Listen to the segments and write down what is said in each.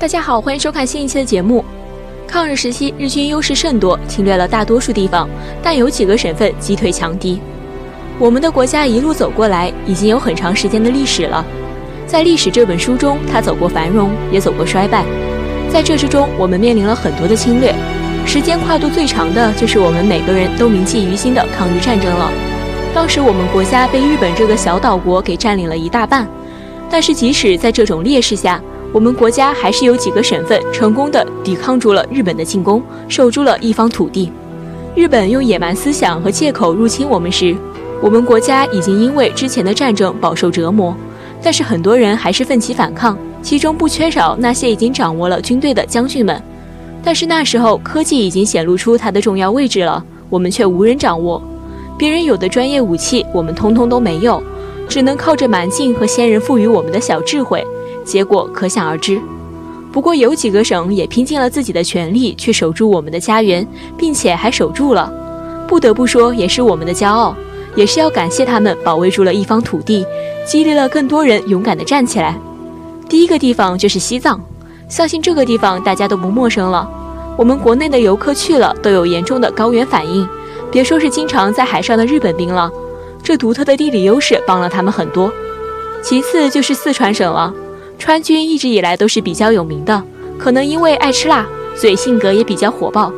大家好，欢迎收看新一期的节目。抗日时期，日军优势甚多，侵略了大多数地方，但有几个省份击退强敌。我们的国家一路走过来，已经有很长时间的历史了。在历史这本书中，它走过繁荣，也走过衰败。在这之中，我们面临了很多的侵略，时间跨度最长的就是我们每个人都铭记于心的抗日战争了。当时我们国家被日本这个小岛国给占领了一大半，但是即使在这种劣势下，我们国家还是有几个省份成功的抵抗住了日本的进攻，守住了一方土地。日本用野蛮思想和借口入侵我们时，我们国家已经因为之前的战争饱受折磨，但是很多人还是奋起反抗，其中不缺少那些已经掌握了军队的将军们。但是那时候科技已经显露出它的重要位置了，我们却无人掌握。别人有的专业武器，我们通通都没有，只能靠着蛮劲和先人赋予我们的小智慧。结果可想而知。不过有几个省也拼尽了自己的全力去守住我们的家园，并且还守住了。不得不说，也是我们的骄傲，也是要感谢他们保卫住了一方土地，激励了更多人勇敢地站起来。第一个地方就是西藏，相信这个地方大家都不陌生了。我们国内的游客去了都有严重的高原反应，别说是经常在海上的日本兵了，这独特的地理优势帮了他们很多。其次就是四川省了。川军一直以来都是比较有名的，可能因为爱吃辣，所以性格也比较火爆，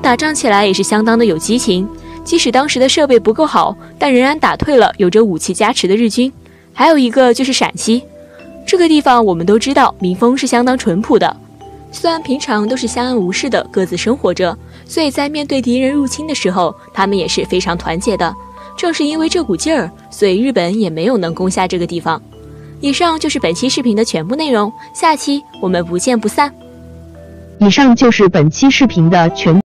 打仗起来也是相当的有激情。即使当时的设备不够好，但仍然打退了有着武器加持的日军。还有一个就是陕西，这个地方我们都知道民风是相当淳朴的，虽然平常都是相安无事的各自生活着，所以在面对敌人入侵的时候，他们也是非常团结的。正是因为这股劲儿，所以日本也没有能攻下这个地方。以上就是本期视频的全部内容，下期我们不见不散。以上就是本期视频的全。